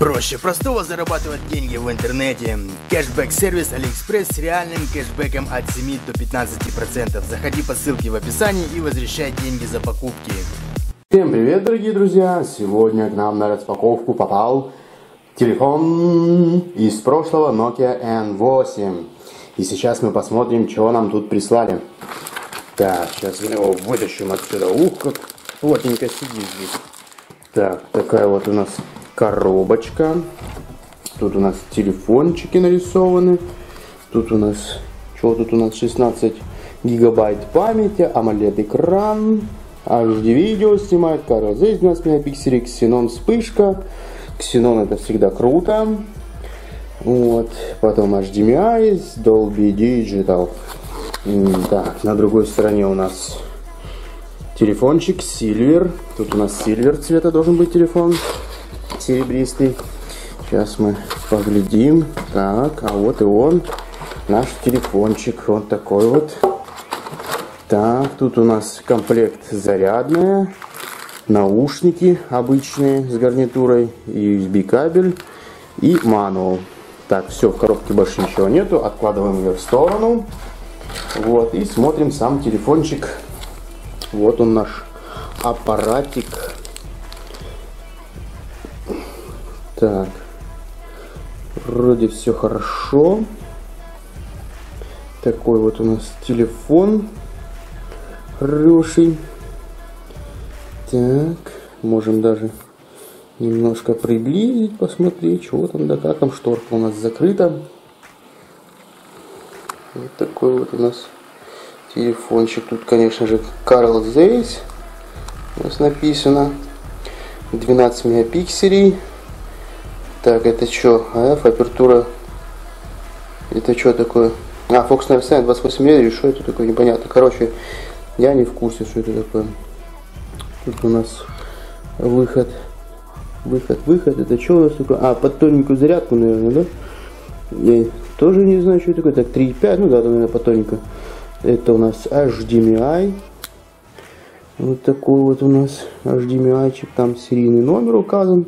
Проще простого зарабатывать деньги в интернете. Кэшбэк-сервис AliExpress с реальным кэшбэком от 7 до 15%. Заходи по ссылке в описании и возвращай деньги за покупки. Всем привет, дорогие друзья! Сегодня к нам на распаковку попал телефон из прошлого Nokia N8. И сейчас мы посмотрим, что нам тут прислали. Так, сейчас мы его вытащим отсюда. Ух, как плотненько сидит здесь. Так, такая вот у нас коробочка. Тут у нас телефончики нарисованы. Тут у нас, что тут у нас, 16 гигабайт памяти, AMOLED экран, HD видео снимает, камера здесь 12 мегапикселей, Xenon вспышка. Xenon это всегда круто. Вот, потом HDMI Dolby Digital. Так, на другой стороне у нас телефончик Silver. Тут у нас Silver цвета должен быть телефон серебристый. Сейчас мы поглядим. Так, а вот и он, наш телефончик. Вот такой вот. Так, тут у нас комплект зарядная, наушники обычные с гарнитурой, USB кабель и мануал. Так, все, в коробке больше ничего нету. Откладываем ее в сторону. Вот, и смотрим сам телефончик. Вот он наш аппаратик. Так. Вроде все хорошо. Такой вот у нас телефон. Хороший. Так. Можем даже немножко приблизить, посмотреть, что там, да как там шторка у нас закрыта. Вот такой вот у нас телефончик. Тут, конечно же, Carl Zeiss у нас написано. 12 мегапикселей. Так, это что? АФ, апертура. Это что такое? А, Fox Neverstand 28 мм, что это такое, непонятно. Короче, я не в курсе, что это такое. Тут у нас выход. Выход, выход. Это что у нас такое? А, под тоненькую зарядку, наверное, да? Я тоже не знаю, что это такое. Так, 3.5, ну да, наверное, под тоненькую. Это у нас HDMI. Вот такой вот у нас HDMI, чип, там серийный номер указан.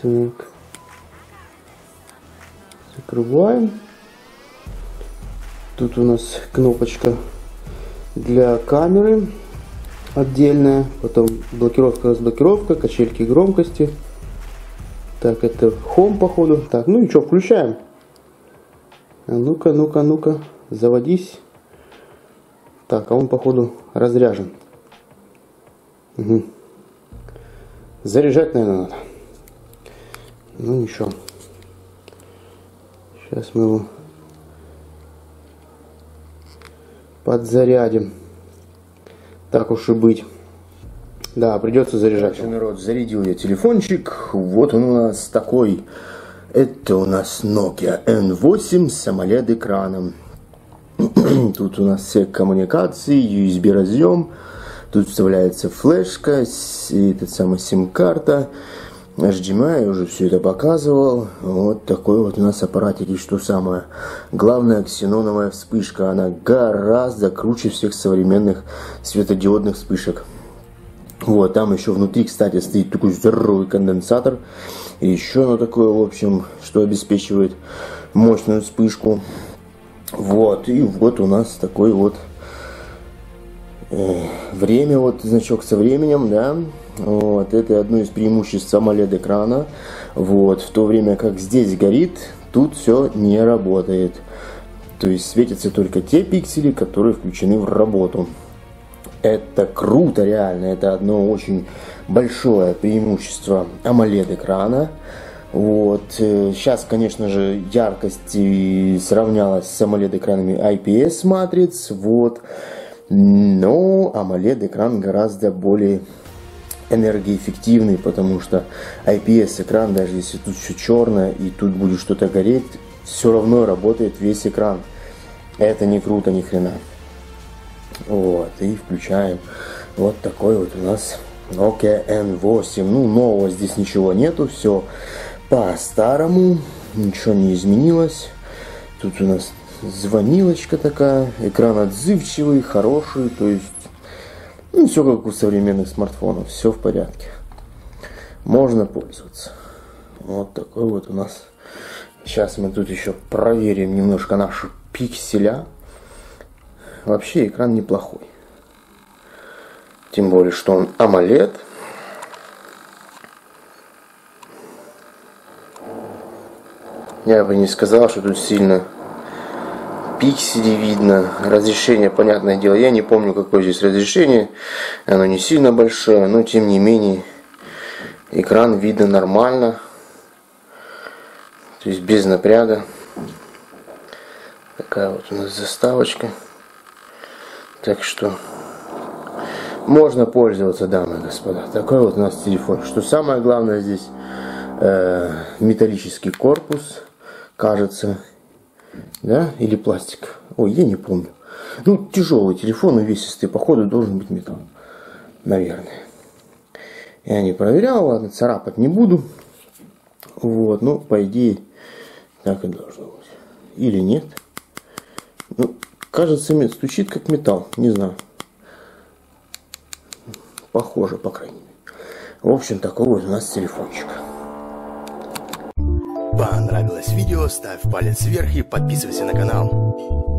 Так. Закрываем. Тут у нас кнопочка для камеры отдельная. Потом блокировка, разблокировка, качельки громкости. Так, это Home походу. Так, ну и что, включаем. А ну-ка, ну-ка, ну-ка, заводись. Так, а он походу разряжен. Угу. Заряжать, наверное, надо. Ну ничего. Сейчас мы его подзарядим. Так уж и быть. Да, придется заряжать. Народ, зарядил я телефончик. Вот он у нас такой. Это у нас Nokia N8 с AMOLED экраном. Тут у нас все коммуникации, USB разъем. Тут вставляется флешка, этот самый сим-карта. HDMI, я уже все это показывал. Вот такой вот у нас аппаратик. И что самое главное, ксеноновая вспышка. Она гораздо круче всех современных светодиодных вспышек. Вот, там еще внутри, кстати, стоит такой здоровый конденсатор. И еще оно такое, в общем, что обеспечивает мощную вспышку. Вот, и вот у нас такой вот э, время, вот значок со временем, да, вот, это одно из преимуществ AMOLED экрана. Вот, в то время как здесь горит, тут все не работает. То есть светятся только те пиксели, которые включены в работу. Это круто реально, это одно очень большое преимущество AMOLED экрана. Вот. Сейчас, конечно же, яркость сравнялась с AMOLED экранами IPS матриц. Вот. Но AMOLED экран гораздо более энергоэффективный, потому что IPS экран, даже если тут все черное и тут будет что-то гореть, все равно работает весь экран. Это не круто ни хрена. Вот, и включаем. Вот такой вот у нас Nokia N8. Ну, нового здесь ничего нету, все по-старому, ничего не изменилось. Тут у нас звонилочка такая, экран отзывчивый, хороший, то есть ну, все как у современных смартфонов, все в порядке. можно пользоваться. Вот такой вот у нас. Сейчас мы тут еще проверим немножко наши пикселя. Вообще экран неплохой. Тем более, что он AMOLED. Я бы не сказал, что тут сильно пиксели видно. Разрешение, понятное дело, я не помню, какое здесь разрешение. Оно не сильно большое, но тем не менее экран видно нормально. То есть без напряга. Такая вот у нас заставочка. Так что можно пользоваться, дамы и господа. Такой вот у нас телефон. Что самое главное здесь, э, металлический корпус, кажется, да, или пластик. Ой, я не помню. Ну, тяжелый телефон, увесистый, походу, должен быть металл. Наверное. Я не проверял, ладно, царапать не буду. Вот, ну, по идее, так и должно быть. Или нет. Ну, кажется, стучит как металл, не знаю. Похоже, по крайней мере. В общем, такой вот у нас телефончик. Понравилось видео, ставь палец вверх и подписывайся на канал.